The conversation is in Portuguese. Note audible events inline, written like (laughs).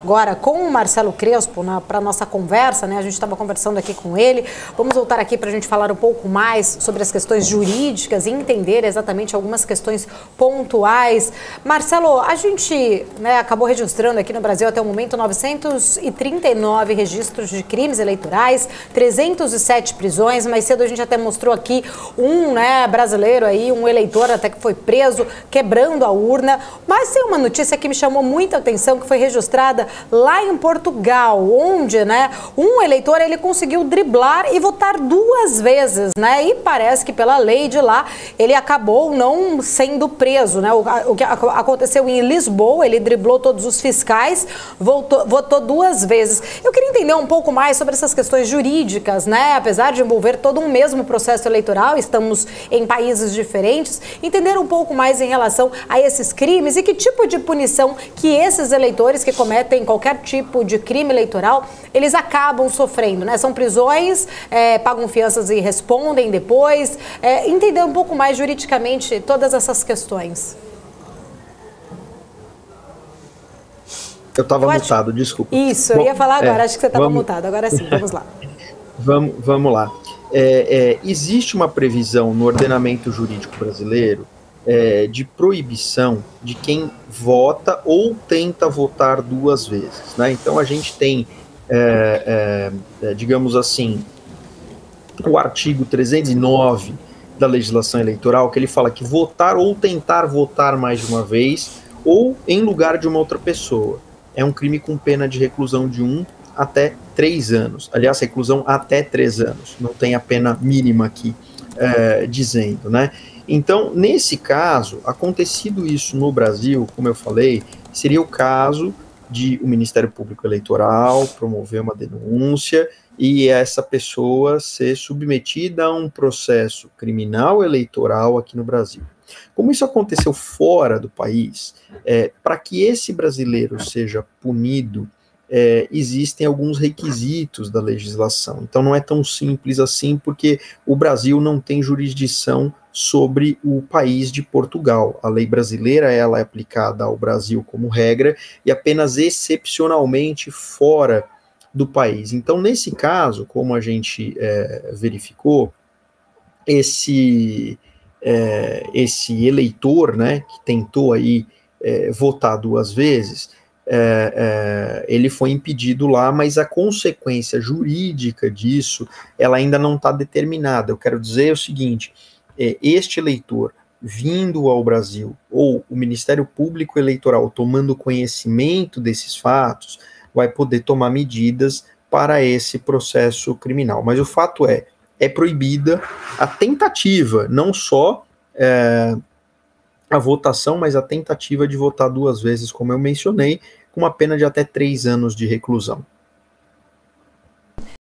Agora com o Marcelo Crespo para nossa conversa, né? A gente estava conversando aqui com ele. Vamos voltar aqui para a gente falar um pouco mais sobre as questões jurídicas e entender exatamente algumas questões pontuais. Marcelo, a gente né, acabou registrando aqui no Brasil até o momento 939 registros de crimes eleitorais, 307 prisões. Mais cedo a gente até mostrou aqui um né, brasileiro aí, um eleitor até que foi preso quebrando a urna. Mas tem uma notícia que me chamou muita atenção que foi registrada lá em Portugal, onde, né, um eleitor ele conseguiu driblar e votar duas vezes, né? E parece que pela lei de lá ele acabou não sendo preso, né? O, que aconteceu em Lisboa, ele driblou todos os fiscais, voltou, votou duas vezes. Eu queria entender um pouco mais sobre essas questões jurídicas, né? Apesar de envolver todo um mesmo processo eleitoral, estamos em países diferentes, entender um pouco mais em relação a esses crimes e que tipo de punição que esses eleitores que cometem cometem qualquer tipo de crime eleitoral, eles acabam sofrendo, né? São prisões, é, pagam fianças e respondem depois. É, entender um pouco mais juridicamente todas essas questões. Eu estava mutado, desculpa. Isso, eu ia falar agora, é, acho que você estava mutado. Agora sim, vamos lá. (laughs) vamos, vamos lá. É, é, existe uma previsão no ordenamento jurídico brasileiro é, de proibição de quem vota ou tenta votar duas vezes. Né? Então a gente tem, é, é, é digamos assim, o artigo 309 da legislação eleitoral, que ele fala que votar ou tentar votar mais de uma vez ou em lugar de uma outra pessoa é um crime com pena de reclusão de um até três anos. Aliás, reclusão até três anos. Não tem a pena mínima aqui é, dizendo, né? Então, nesse caso, acontecido isso no Brasil, como eu falei, seria o caso de o Ministério Público Eleitoral promover uma denúncia e essa pessoa ser submetida a um processo criminal eleitoral aqui no Brasil. Como isso aconteceu fora do país, é, para que esse brasileiro seja punido é, existem alguns requisitos da legislação. Então não é tão simples assim, porque o Brasil não tem jurisdição sobre o país de Portugal. A lei brasileira ela é aplicada ao Brasil como regra e apenas excepcionalmente fora do país. Então, nesse caso, como a gente é, verificou, esse, é, esse eleitor, né, que tentou aí é, votar duas vezes, é, é, ele foi impedido lá, mas a consequência jurídica disso, ela ainda não está determinada. Eu quero dizer o seguinte, é, este eleitor vindo ao Brasil, ou o Ministério Público Eleitoral tomando conhecimento desses fatos, vai poder tomar medidas para esse processo criminal. Mas o fato é, é proibida a tentativa, não só é, a votação, mas a tentativa de votar duas vezes, como eu mencionei, com uma pena de até três anos de reclusão.